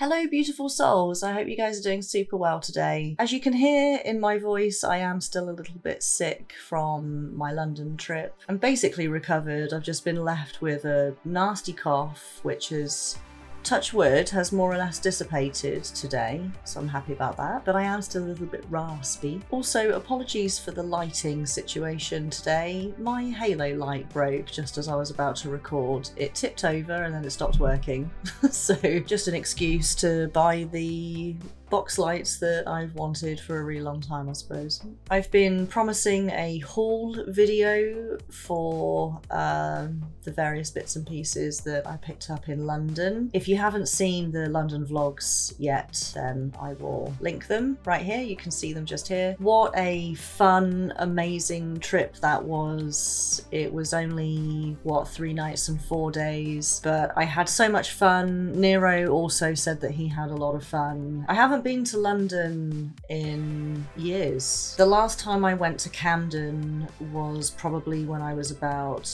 Hello, beautiful souls. I hope you guys are doing super well today. As you can hear in my voice, I am still a little bit sick from my London trip. I'm basically recovered. I've just been left with a nasty cough, which is touch wood, has more or less dissipated today, so I'm happy about that, but I am still a little bit raspy. Also, apologies for the lighting situation today. My halo light broke just as I was about to record. It tipped over and then it stopped working, so just an excuse to buy the box lights that I've wanted for a really long time, I suppose. I've been promising a haul video for um, the various bits and pieces that I picked up in London. If you haven't seen the London vlogs yet, then I will link them right here. You can see them just here. What a fun, amazing trip that was. It was only, what, three nights and four days, but I had so much fun. Nero also said that he had a lot of fun. I haven't haven't been to London in years. The last time I went to Camden was probably when I was about,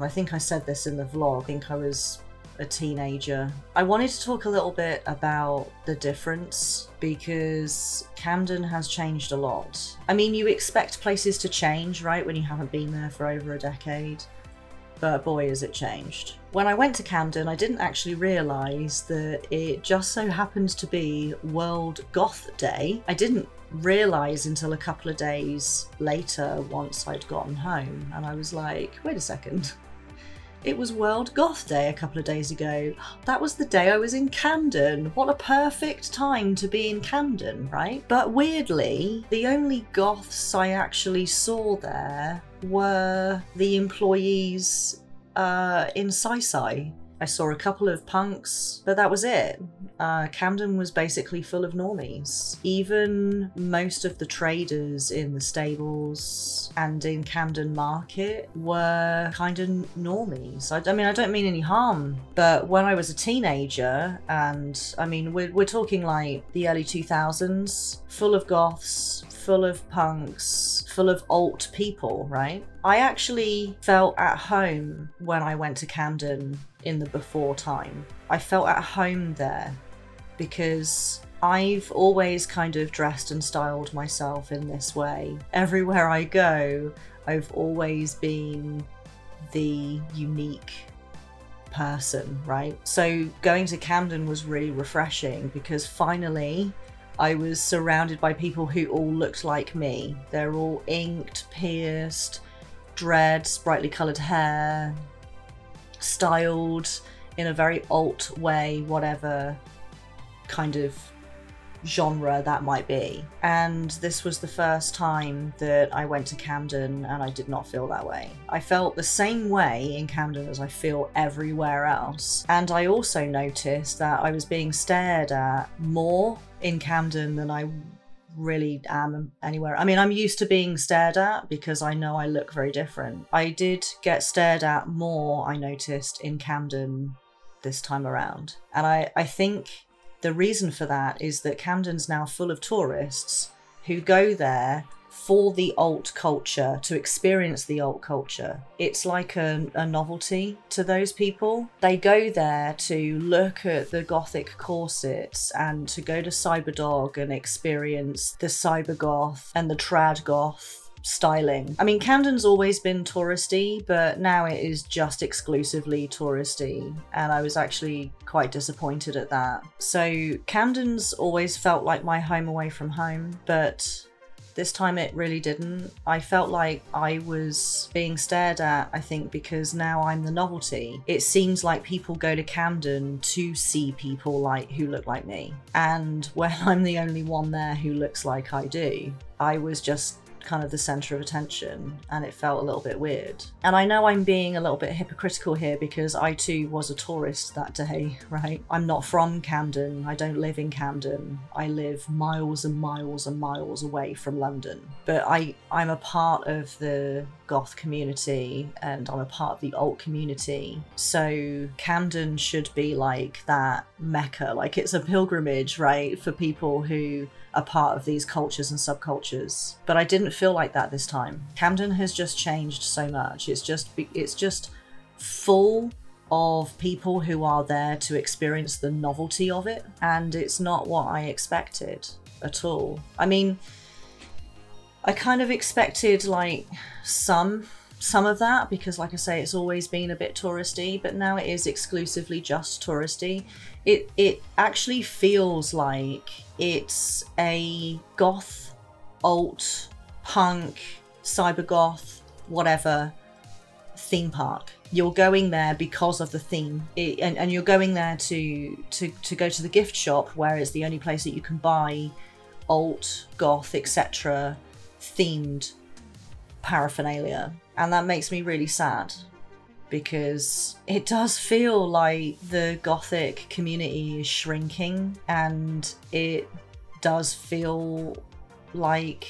I think I said this in the vlog, I think I was a teenager. I wanted to talk a little bit about the difference because Camden has changed a lot. I mean, you expect places to change, right, when you haven't been there for over a decade but boy has it changed. When I went to Camden, I didn't actually realise that it just so happened to be World Goth Day. I didn't realise until a couple of days later once I'd gotten home, and I was like, wait a second. It was World Goth Day a couple of days ago. That was the day I was in Camden. What a perfect time to be in Camden, right? But weirdly, the only goths I actually saw there were the employees uh, in Sai I saw a couple of punks, but that was it. Uh, Camden was basically full of normies. Even most of the traders in the stables and in Camden Market were kind of normies. I, I, mean, I don't mean any harm, but when I was a teenager, and I mean, we're, we're talking like the early 2000s, full of goths, full of punks, full of alt people, right? I actually felt at home when I went to Camden in the before time. I felt at home there because I've always kind of dressed and styled myself in this way. Everywhere I go, I've always been the unique person, right? So going to Camden was really refreshing because finally I was surrounded by people who all looked like me. They're all inked, pierced, dreads, brightly coloured hair, styled in a very alt way, whatever kind of genre that might be. And this was the first time that I went to Camden and I did not feel that way. I felt the same way in Camden as I feel everywhere else. And I also noticed that I was being stared at more in Camden than I really am anywhere. I mean, I'm used to being stared at because I know I look very different. I did get stared at more, I noticed, in Camden this time around. And I, I think the reason for that is that Camden's now full of tourists who go there for the alt culture, to experience the alt culture. It's like a, a, novelty to those people. They go there to look at the gothic corsets and to go to Cyberdog and experience the cyber goth and the trad goth styling. I mean, Camden's always been touristy, but now it is just exclusively touristy, and I was actually quite disappointed at that. So Camden's always felt like my home away from home, but this time it really didn't. I felt like I was being stared at, I think, because now I'm the novelty. It seems like people go to Camden to see people like who look like me. And when I'm the only one there who looks like I do, I was just kind of the center of attention and it felt a little bit weird. And I know I'm being a little bit hypocritical here because I too was a tourist that day, right? I'm not from Camden. I don't live in Camden. I live miles and miles and miles away from London. But I, I'm a part of the goth community and I'm a part of the alt community. So Camden should be like that mecca, like it's a pilgrimage, right? For people who are part of these cultures and subcultures. But I didn't feel like that this time. Camden has just changed so much. It's just it's just full of people who are there to experience the novelty of it, and it's not what I expected at all. I mean, I kind of expected like some some of that because like I say it's always been a bit touristy but now it is exclusively just touristy. It it actually feels like it's a goth alt punk cyber goth whatever theme park. You're going there because of the theme. It, and, and you're going there to, to to go to the gift shop where it's the only place that you can buy alt goth etc themed paraphernalia and that makes me really sad because it does feel like the gothic community is shrinking and it does feel like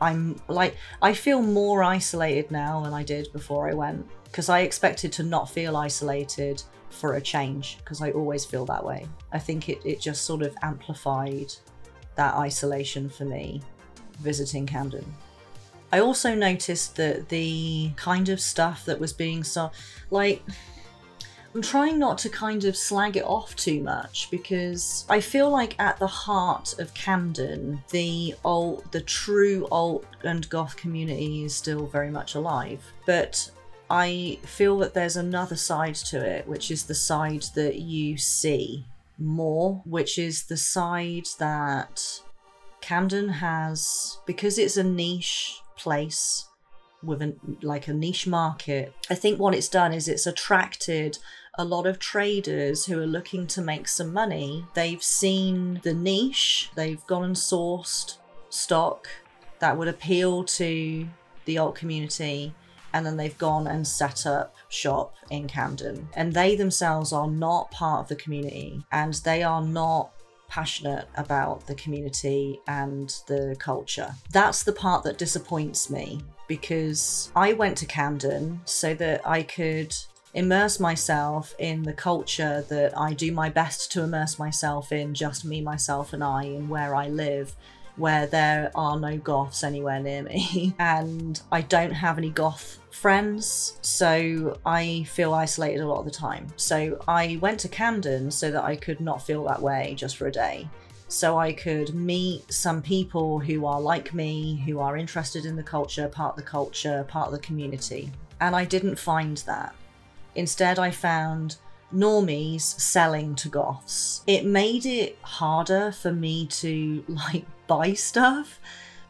I'm like I feel more isolated now than I did before I went because I expected to not feel isolated for a change because I always feel that way. I think it, it just sort of amplified that isolation for me visiting Camden. I also noticed that the kind of stuff that was being so like I'm trying not to kind of slag it off too much because I feel like at the heart of Camden, the alt, the true alt and goth community is still very much alive. But I feel that there's another side to it, which is the side that you see more, which is the side that Camden has, because it's a niche place with a, like a niche market, I think what it's done is it's attracted a lot of traders who are looking to make some money. They've seen the niche, they've gone and sourced stock that would appeal to the alt community and then they've gone and set up shop in Camden. And they themselves are not part of the community and they are not passionate about the community and the culture. That's the part that disappoints me because I went to Camden so that I could immerse myself in the culture that I do my best to immerse myself in, just me, myself, and I, in where I live where there are no goths anywhere near me and I don't have any goth friends so I feel isolated a lot of the time. So I went to Camden so that I could not feel that way just for a day. So I could meet some people who are like me, who are interested in the culture, part of the culture, part of the community. And I didn't find that. Instead, I found normies selling to goths. It made it harder for me to like buy stuff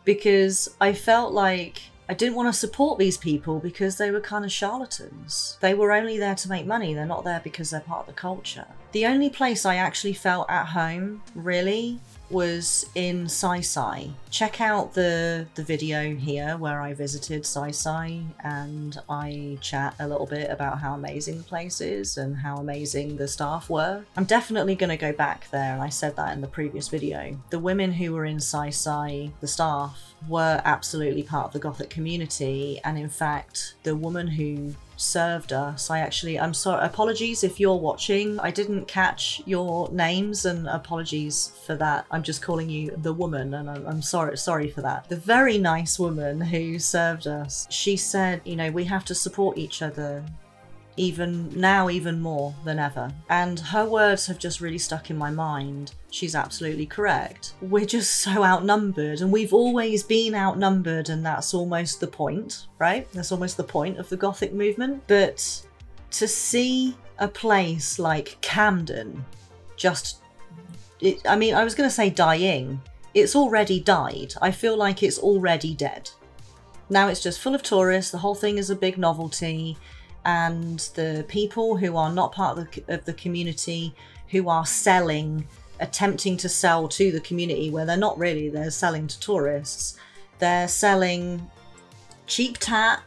because I felt like I didn't want to support these people because they were kind of charlatans. They were only there to make money, they're not there because they're part of the culture. The only place I actually felt at home, really, was in Sai Sai. Check out the, the video here where I visited Sai Sai and I chat a little bit about how amazing the place is and how amazing the staff were. I'm definitely going to go back there and I said that in the previous video. The women who were in Sai Sai, the staff, were absolutely part of the Gothic community and in fact the woman who served us. I actually, I'm sorry, apologies if you're watching. I didn't catch your names and apologies for that. I'm just calling you the woman and I'm, I'm sorry, sorry for that. The very nice woman who served us, she said, you know, we have to support each other even now even more than ever. And her words have just really stuck in my mind. She's absolutely correct. We're just so outnumbered and we've always been outnumbered and that's almost the point, right? That's almost the point of the Gothic movement. But to see a place like Camden just it, I mean, I was going to say dying. It's already died. I feel like it's already dead. Now it's just full of tourists. The whole thing is a big novelty and the people who are not part of the, of the community who are selling attempting to sell to the community where they're not really they're selling to tourists. They're selling cheap tat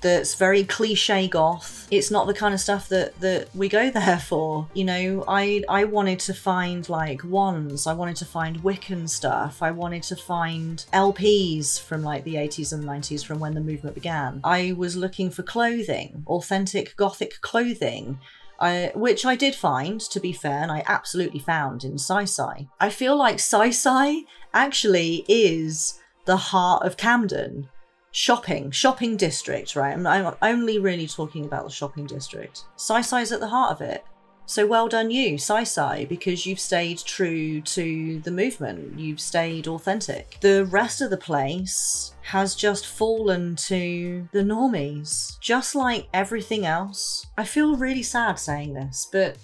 that's very cliche goth. It's not the kind of stuff that that we go there for. You know, I I wanted to find like wands. I wanted to find Wiccan stuff. I wanted to find LPs from like the 80s and 90s from when the movement began. I was looking for clothing, authentic gothic clothing. I, which I did find, to be fair, and I absolutely found in Sai. I feel like Sai actually is the heart of Camden shopping, shopping district, right? I'm, I'm only really talking about the shopping district. Sai Sai's at the heart of it. So well done you, Sai, because you've stayed true to the movement. You've stayed authentic. The rest of the place has just fallen to the normies. Just like everything else. I feel really sad saying this, but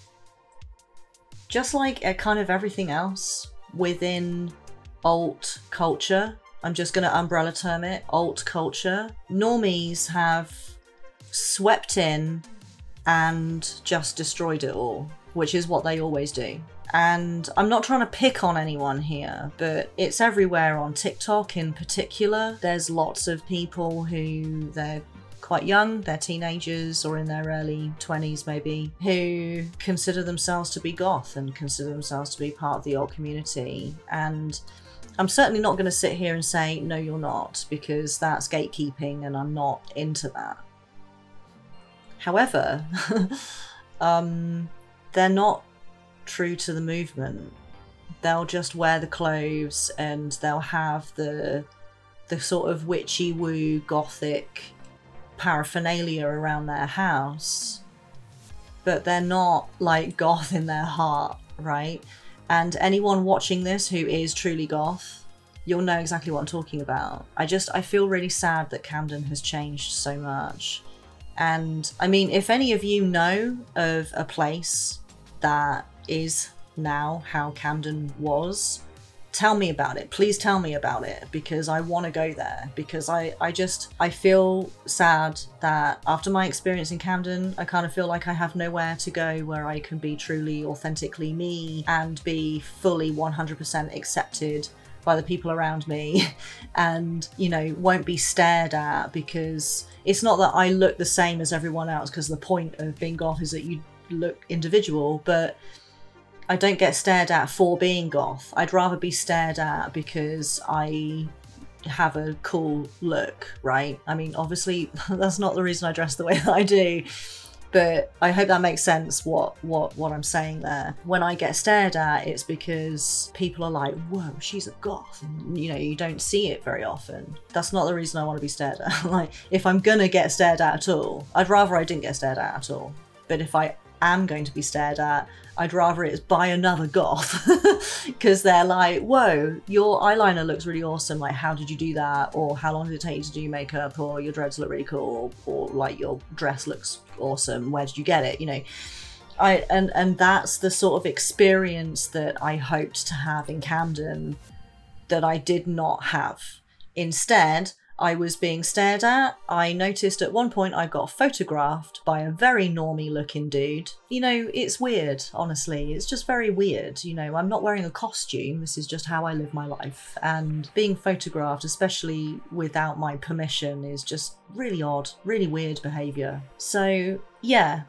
just like a kind of everything else within alt culture, I'm just going to umbrella term it, alt culture, normies have swept in and just destroyed it all, which is what they always do. And I'm not trying to pick on anyone here, but it's everywhere on TikTok in particular. There's lots of people who they're quite young, they're teenagers or in their early 20s maybe, who consider themselves to be goth and consider themselves to be part of the alt community. And I'm certainly not going to sit here and say, no, you're not, because that's gatekeeping and I'm not into that. However, um, they're not true to the movement. They'll just wear the clothes and they'll have the the sort of witchy woo gothic paraphernalia around their house. But they're not like goth in their heart, right? And anyone watching this who is truly goth, you'll know exactly what I'm talking about. I just I feel really sad that Camden has changed so much. And I mean, if any of you know of a place that is now how Camden was, tell me about it. Please tell me about it because I want to go there because I, I just, I feel sad that after my experience in Camden, I kind of feel like I have nowhere to go where I can be truly authentically me and be fully 100% accepted by the people around me and, you know, won't be stared at because it's not that I look the same as everyone else because the point of being goth is that you look individual, but I don't get stared at for being goth. I'd rather be stared at because I have a cool look, right? I mean, obviously, that's not the reason I dress the way that I do but I hope that makes sense what what what I'm saying there. When I get stared at, it's because people are like, "Whoa, she's a goth," and you know you don't see it very often. That's not the reason I want to be stared at. like if I'm gonna get stared at at all, I'd rather I didn't get stared at at all. But if I am going to be stared at, I'd rather it's by another goth because they're like, whoa, your eyeliner looks really awesome. Like, how did you do that? Or how long did it take you to do makeup? Or your dreads look really cool. Or, or like your dress looks awesome. Where did you get it? You know, I and and that's the sort of experience that I hoped to have in Camden that I did not have. Instead, I was being stared at. I noticed at one point I got photographed by a very normy looking dude. You know, it's weird, honestly. It's just very weird. You know, I'm not wearing a costume. This is just how I live my life. And being photographed, especially without my permission, is just really odd, really weird behaviour. So, yeah.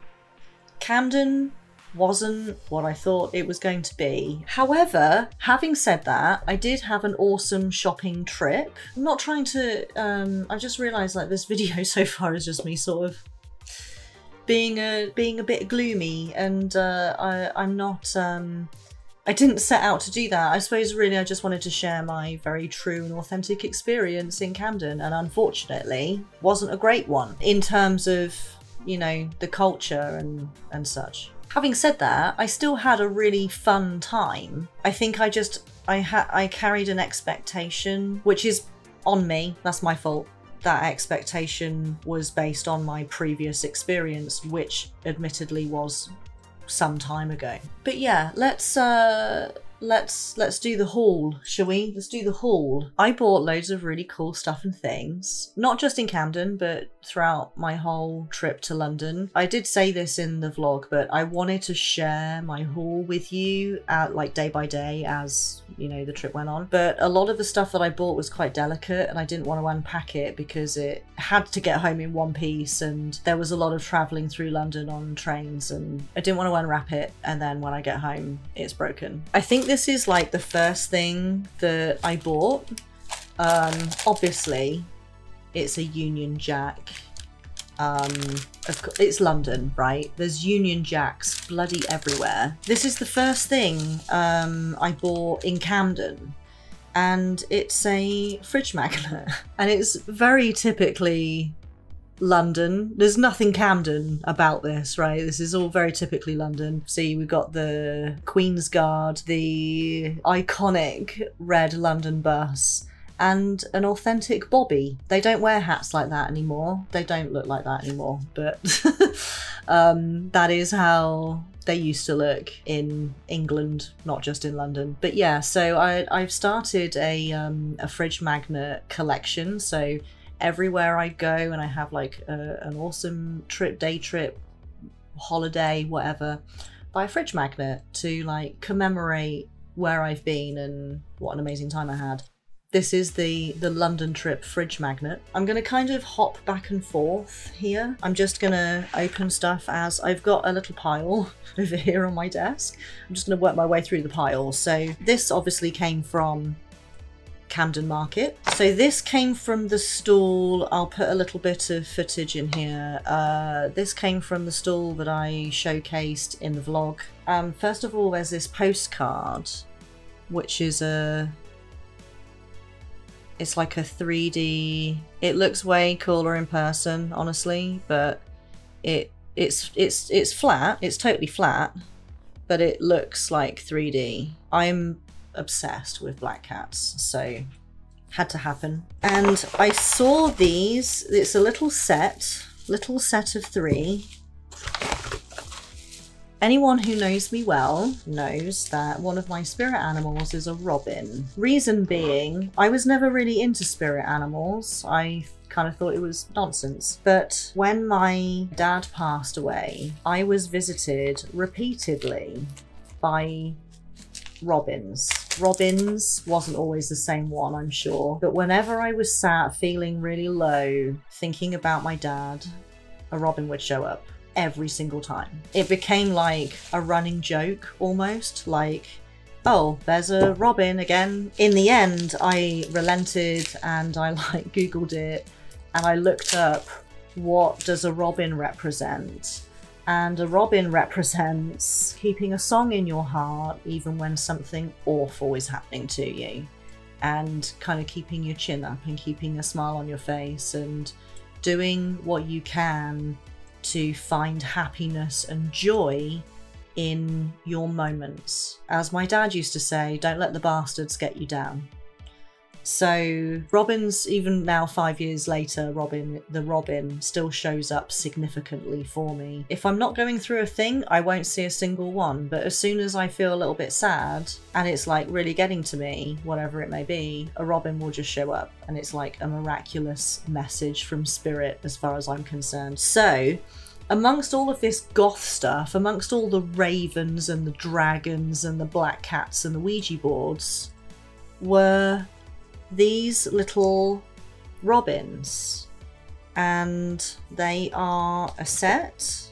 Camden wasn't what I thought it was going to be. However, having said that, I did have an awesome shopping trip. I'm not trying to, um, I just realised like this video so far is just me sort of being a being a bit gloomy and uh, I, I'm not um, I didn't set out to do that. I suppose really I just wanted to share my very true and authentic experience in Camden and unfortunately wasn't a great one in terms of, you know, the culture and, and such. Having said that, I still had a really fun time. I think I just I had I carried an expectation, which is on me. That's my fault. That expectation was based on my previous experience, which admittedly was some time ago. But yeah, let's uh let's let's do the haul, shall we? Let's do the haul. I bought loads of really cool stuff and things, not just in Camden, but throughout my whole trip to London. I did say this in the vlog, but I wanted to share my haul with you at like day by day as you know the trip went on. But a lot of the stuff that I bought was quite delicate, and I didn't want to unpack it because it had to get home in one piece, and there was a lot of traveling through London on trains, and I didn't want to unwrap it. And then when I get home, it's broken. I think this is like the first thing that I bought. Um, obviously, it's a Union Jack. Um, it's London, right? There's Union Jacks bloody everywhere. This is the first thing um, I bought in Camden. and it's a fridge magnet. And it's very typically London. There's nothing Camden about this, right? This is all very typically London. See, we've got the Queen's Guard, the iconic red London bus, and an authentic bobby. They don't wear hats like that anymore. They don't look like that anymore, but um, that is how they used to look in England, not just in London. But yeah, so I, I've started a, um, a fridge magnet collection. So everywhere I go and I have like a, an awesome trip, day trip, holiday, whatever, buy a fridge magnet to like commemorate where I've been and what an amazing time I had. This is the, the London trip fridge magnet. I'm going to kind of hop back and forth here. I'm just going to open stuff as I've got a little pile over here on my desk. I'm just to work my way through the pile. So this obviously came from Camden Market. So this came from the stall, I'll put a little bit of footage in here. Uh, this came from the stall that I showcased in the vlog. Um, first of all, there's this postcard, which is a it's like a 3D. It looks way cooler in person, honestly, but it it's it's it's flat. It's totally flat, but it looks like 3D. I'm obsessed with black cats, so had to happen. And I saw these. It's a little set, little set of three. Anyone who knows me well knows that one of my spirit animals is a robin. Reason being, I was never really into spirit animals. I kind of thought it was nonsense. But when my dad passed away, I was visited repeatedly by robins. Robins wasn't always the same one, I'm sure. But whenever I was sat feeling really low, thinking about my dad, a robin would show up every single time. It became like a running joke almost, like, oh, there's a robin again. In the end, I relented and I like Googled it and I looked up what does a robin represent? And a robin represents keeping a song in your heart even when something awful is happening to you. And kind of keeping your chin up and keeping a smile on your face and doing what you can to find happiness and joy in your moments. As my dad used to say, don't let the bastards get you down. So Robin's even now five years later, Robin the Robin still shows up significantly for me. If I'm not going through a thing, I won't see a single one. But as soon as I feel a little bit sad and it's like really getting to me, whatever it may be, a Robin will just show up and it's like a miraculous message from spirit as far as I'm concerned. So amongst all of this goth stuff, amongst all the ravens and the dragons and the black cats and the Ouija boards, were these little robins. And they are a set.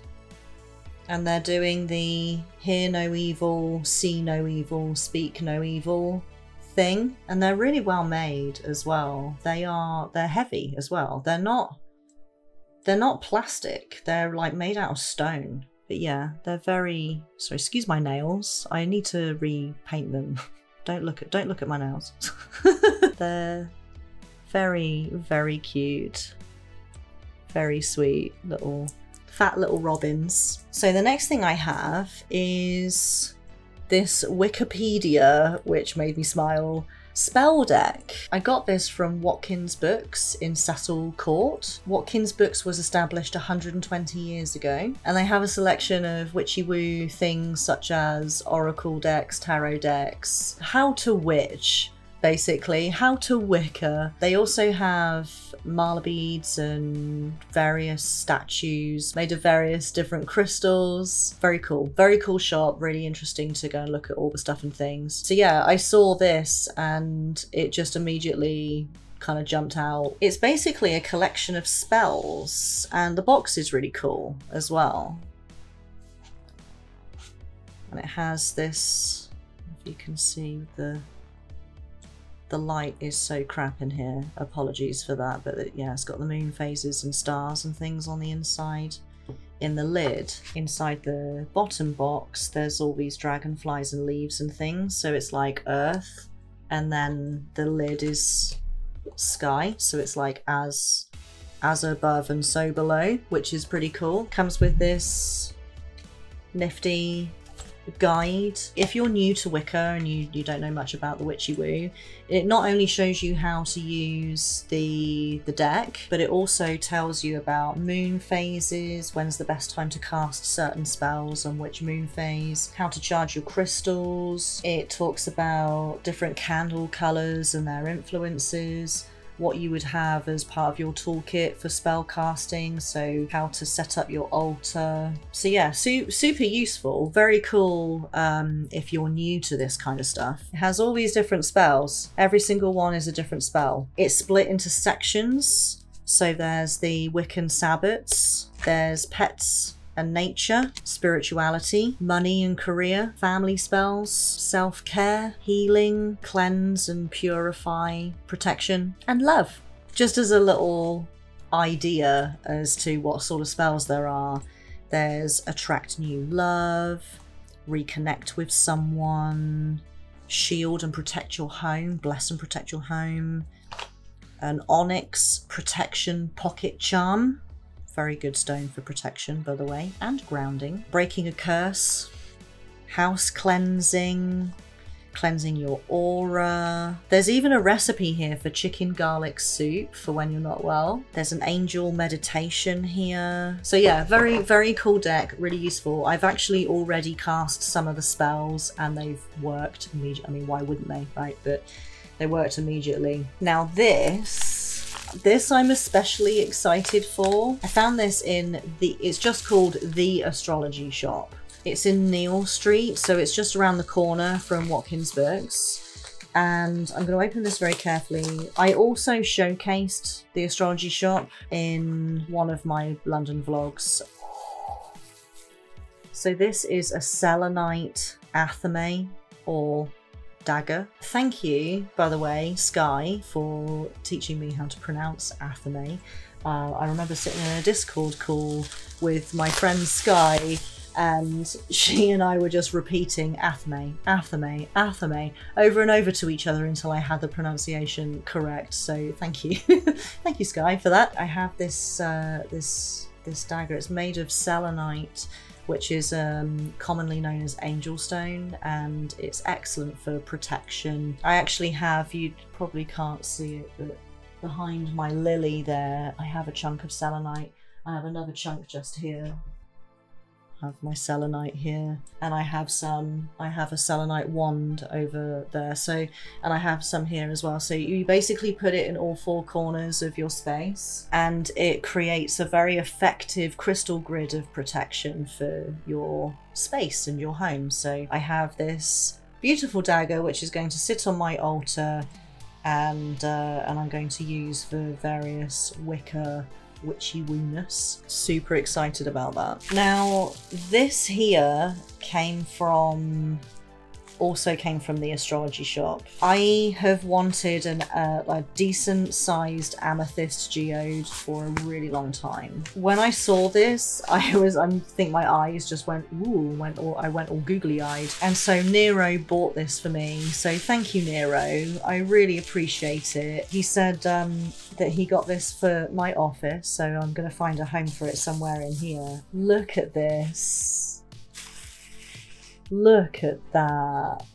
And they're doing the hear no evil, see no evil, speak no evil thing. And they're really well made as well. They are, they're heavy as well. They're not, they're not plastic. They're like made out of stone. But yeah, they're very, sorry, excuse my nails. I need to repaint them. Don't look at don't look at my nails. They're very, very cute. Very sweet little fat little robins. So the next thing I have is this Wiccapedia, which made me smile, Spell deck. I got this from Watkins Books in Cecil Court. Watkins Books was established 120 years ago, and they have a selection of witchy woo things such as oracle decks, tarot decks, how to witch, basically, how to Wicca. They also have mala beads and various statues made of various different crystals. Very cool. Very cool shop. Really interesting to go and look at all the stuff and things. So yeah, I saw this and it just immediately kind of jumped out. It's basically a collection of spells and the box is really cool as well. And it has this, if you can see the the light is so crap in here. Apologies for that, but it, yeah, it's got the moon phases and stars and things on the inside. In the lid, inside the bottom box, there's all these dragonflies and leaves and things. So it's like earth, and then the lid is sky, so it's like as as above and so below, which is pretty cool. Comes with this nifty guide. If you're new to Wicca and you, you don't know much about the Witchy Woo, it not only shows you how to use the the deck, but it also tells you about moon phases, when's the best time to cast certain spells on which moon phase, how to charge your crystals. It talks about different candle colours and their influences what you would have as part of your toolkit for spell casting, so how to set up your altar. So yeah, su super useful, very cool um, if you're new to this kind of stuff. It has all these different spells. Every single one is a different spell. It's split into sections. So there's the Wiccan Sabbats, there's pets and nature, spirituality, money and career, family spells, self care, healing, cleanse and purify, protection, and love. Just as a little idea as to what sort of spells there are, there's attract new love, reconnect with someone, shield and protect your home, bless and protect your home, an onyx protection pocket charm, very good stone for protection, by the way, and grounding. Breaking a curse, house cleansing, cleansing your aura. There's even a recipe here for chicken garlic soup for when you're not well. There's an angel meditation here. So yeah, very, very cool deck, really useful. I've actually already cast some of the spells and they've worked immediately. I mean, why wouldn't they, right? But they worked immediately. Now this this I'm especially excited for. I found this in the, it's just called The Astrology Shop. It's in Neal Street, so it's just around the corner from Watkins Books. And I'm going to open this very carefully. I also showcased the astrology shop in one of my London vlogs. So this is a selenite athame or dagger. Thank you, by the way, Sky, for teaching me how to pronounce Athame. Uh, I remember sitting in a Discord call with my friend Sky and she and I were just repeating Athame, Athame, Athame over and over to each other until I had the pronunciation correct. So thank you, thank you, Sky, for that. I have this uh, this this dagger. It's made of selenite which is um, commonly known as angel stone and it's excellent for protection. I actually have, you probably can't see it, but behind my lily there, I have a chunk of selenite. I have another chunk just here have my selenite here and I have some I have a selenite wand over there. So and I have some here as well. So you basically put it in all four corners of your space and it creates a very effective crystal grid of protection for your space and your home. So I have this beautiful dagger which is going to sit on my altar and uh, and I'm going to use the various Wicca witchy wooness. Super excited about that. Now, this here came from also came from the astrology shop. I have wanted an, uh, a decent sized amethyst geode for a really long time. When I saw this, I was, I think my eyes just went, ooh, went all, I went all googly eyed. And so Nero bought this for me. So thank you, Nero. I really appreciate it. He said um, that he got this for my office. So I'm going to find a home for it somewhere in here. Look at this. Look at that.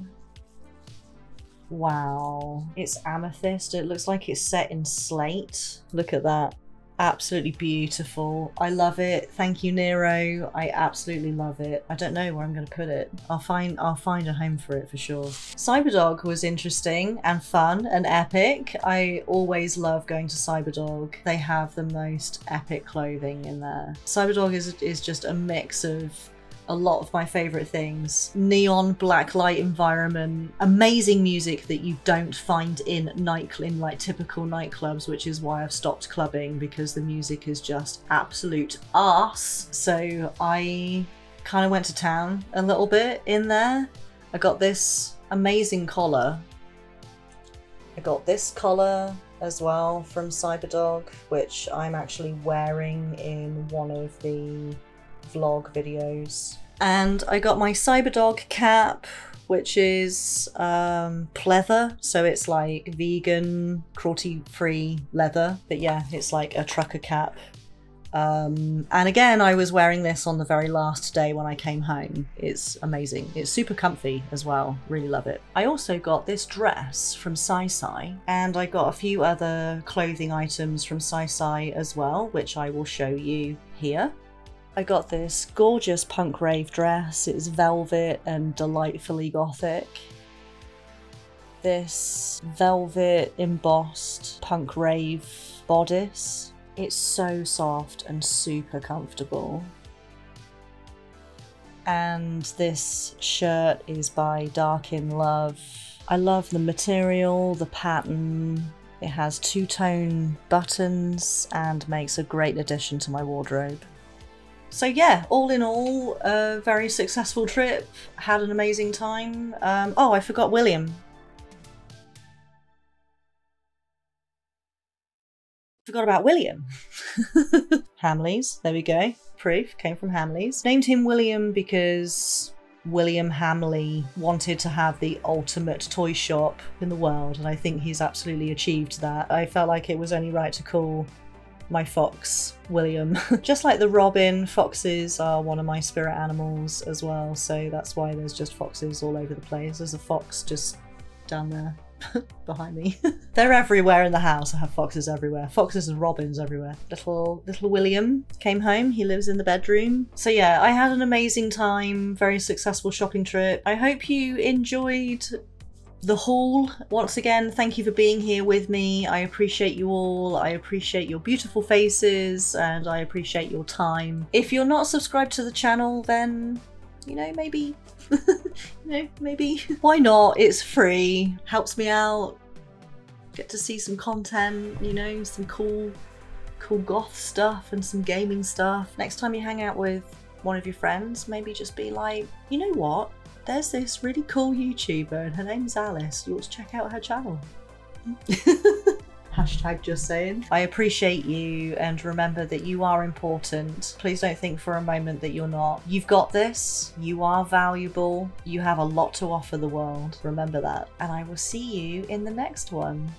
Wow. It's amethyst. It looks like it's set in slate. Look at that. Absolutely beautiful. I love it. Thank you, Nero. I absolutely love it. I don't know where I'm going to put it. I'll find I'll find a home for it for sure. Cyberdog was interesting and fun and epic. I always love going to Cyberdog. They have the most epic clothing in there. Cyberdog is is just a mix of a lot of my favourite things. Neon black light environment, amazing music that you don't find in night like typical nightclubs, which is why I've stopped clubbing because the music is just absolute ass. So I kind of went to town a little bit in there. I got this amazing collar. I got this collar as well from Cyberdog, which I'm actually wearing in one of the vlog videos. And I got my Cyberdog cap, which is um, pleather. So it's like vegan, cruelty free leather. But yeah, it's like a trucker cap. Um, and again, I was wearing this on the very last day when I came home. It's amazing. It's super comfy as well. Really love it. I also got this dress from SaiSai, and I got a few other clothing items from SaiSai as well, which I will show you here. I got this gorgeous punk rave dress. It's velvet and delightfully gothic. This velvet embossed punk rave bodice. It's so soft and super comfortable. And this shirt is by Dark in Love. I love the material, the pattern. It has two-tone buttons and makes a great addition to my wardrobe. So yeah, all in all, a very successful trip. Had an amazing time. Um, oh, I forgot William. Forgot about William. Hamleys, there we go. Proof came from Hamleys. Named him William because William Hamley wanted to have the ultimate toy shop in the world, and I think he's absolutely achieved that. I felt like it was only right to call my fox, William. just like the robin, foxes are one of my spirit animals as well, so that's why there's just foxes all over the place. There's a fox just down there behind me. They're everywhere in the house. I have foxes everywhere. Foxes and robins everywhere. Little little William came home. He lives in the bedroom. So yeah, I had an amazing time. Very successful shopping trip. I hope you enjoyed the haul. Once again, thank you for being here with me. I appreciate you all. I appreciate your beautiful faces and I appreciate your time. If you're not subscribed to the channel, then, you know, maybe, you know, maybe, why not? It's free, helps me out, get to see some content, you know, some cool, cool goth stuff and some gaming stuff. Next time you hang out with one of your friends, maybe just be like, you know what? There's this really cool YouTuber and her name's Alice. You ought to check out her channel. Hashtag just saying. I appreciate you and remember that you are important. Please don't think for a moment that you're not. You've got this. You are valuable. You have a lot to offer the world. Remember that. And I will see you in the next one.